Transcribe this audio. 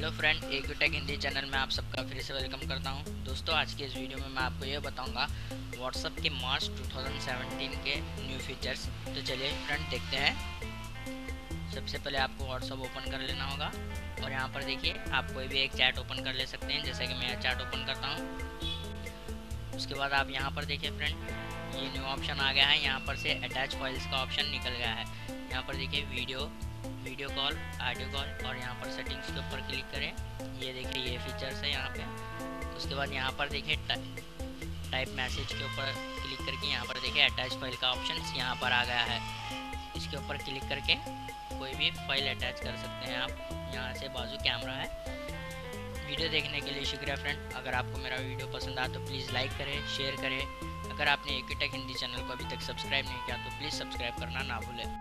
Hello friend एक tech Hindi channel में आप सबका फिर से वेलकम करता हूँ। दोस्तों, आज के इस वीडियो में मैं आपको ये बताऊँगा व्हाट्सअप के मार्च 2017 के न्यू फीचर्स तो चलिए फ्रेंड देखते हैं। सबसे पहले आपको व्हाट्सअप ओपन कर लेना होगा। और यहाँ पर देखिए, आप कोई भी एक चैट ओपन कर ले सकते हैं, जैसे कि मैं चैट ओपन करता हूँ। उसके बाद आप यहाँ पर देखिए फ्रेंड ये न्यू ऑप्शन आ गया है। यहाँ पर से अटैच फाइल्स का ऑप्शन निकल गया है। यहाँ पर देखिए video video call, audio call और यहाँ पर सेटिंग्स के ऊपर क्लिक करें। ये देखिए, ये फीचर्स है यहाँ पे। उसके बाद यहाँ पर देखिए टाइप मैसेज के ऊपर क्लिक करके यहाँ पर देखिए अटैच फ़ाइल का ऑप्शन यहाँ पर आ गया है। इसके ऊपर क्लिक करके कोई भी फ़ाइल अटैच कर सकते हैं आप। यहाँ से बाजू कैमरा है। वीडियो देखने के लिए शुक्रिया फ्रेंड अगर आपको मेरा वीडियो पसंद आया तो प्लीज़ लाइक करें शेयर करें। अगर आपने एक हिंदी चैनल को अभी तक सब्सक्राइब नहीं किया तो प्लीज़ सब्सक्राइब करना ना भूलें।